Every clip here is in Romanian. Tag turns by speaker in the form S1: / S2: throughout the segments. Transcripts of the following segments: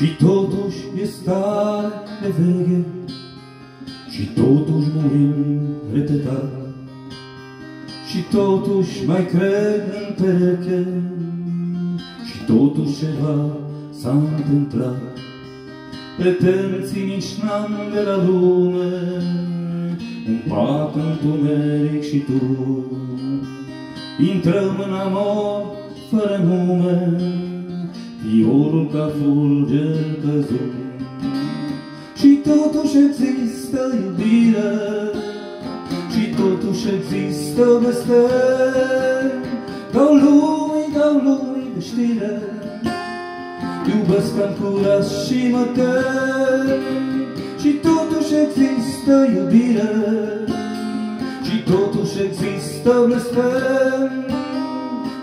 S1: Și totuși e stare de veche Și totuși murim repetat Și totuși mai cred în pereche Și totuși ceva s-a întâmplat. Pretenții nici n-am de la lume Un pat întuneric și tu. Intrăm în amor fără nume Fiorul ca fulger căzut. Și totuși există iubire. Și totuși există blestem Dau lumii, dau lumii de știre. Iubesc am curaj și mă tem. Și totuși există iubire. Și totuși există blestem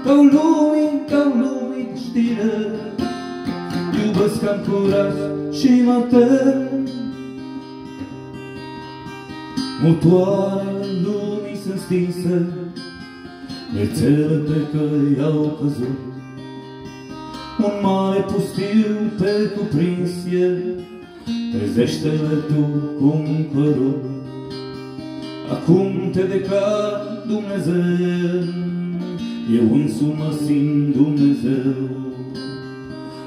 S1: Dau lumii, dau lumii de știre. Iubesc am curaj și mă tem. Motoarele lumii sunt stinse. Rețele pe căi au căzut. Un mare pustiu pe cuprins el, Trezește-le tu cum cărut. Acum te declar Dumnezeu, Eu însumi mă simt Dumnezeu.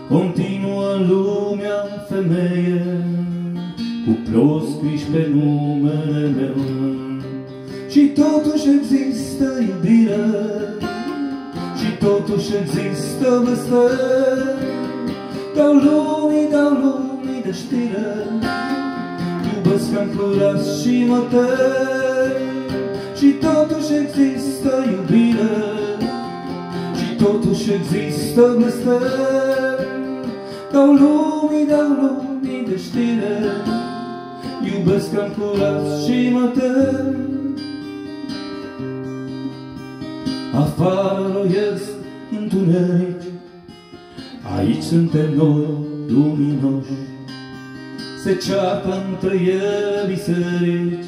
S1: Continuă lumea femeie, Cu plos scriși pe numele meu. Și totuși există iubire, totuși există blestem. Dau lumii, dau lumii de știre, Iubesc am curat și mă tem. Și totuși există iubire, Și totuși există blestem. Dau lumii, dau lumii de știre, Iubesc am curat și mă tem. Afară roiesc întuneric, Aici suntem noi luminoși, Se ceapă între ele biserici,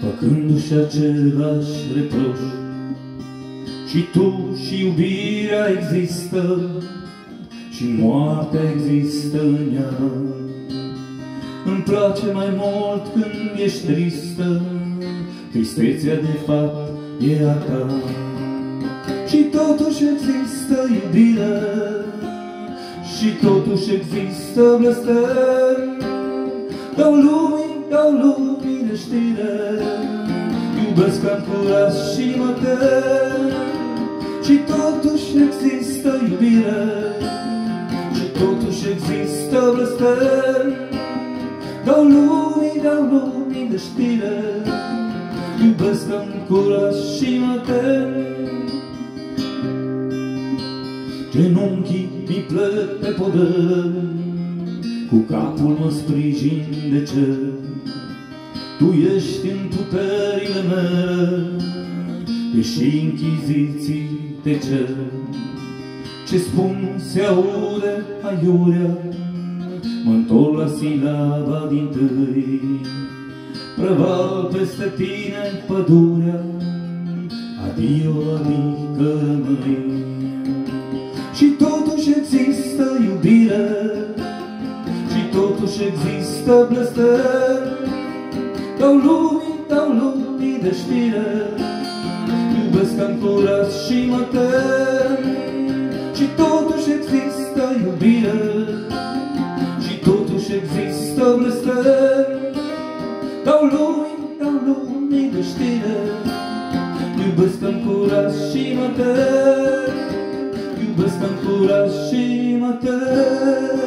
S1: Făcându-și același reproș. Și tu și iubirea există, Și moartea există în ea. Îmi place mai mult când ești tristă, Tristețea de fapt e a ta. Și totuși există iubire Și totuși există blestem Dau lumii, dau lumii de știre Iubesc am curaj și mă tem Și totuși există iubire. Și totuși există blestem Dau lumii, dau lumii de știre. Iubesc am curaj și mă tem. Genunchii mi plec pe podăr, Cu capul mă sprijin de cer. Tu ești în puterile mele, Deși închiziții te cer. Ce spun se aude aiurea, mă întorc la silaba din tâi. Prăval peste tine pădurea, adio, adică rămâi. Și totuși există iubire Și totuși există blestem Dau lumii, dau lumii de știre Iubesc am curat și mă tem. Și totuși există iubire. Și totuși există blestem. Dau lumii, dau lumii de știre. Iubesc am curat și mă tem. Iubesc am curaj și mă tem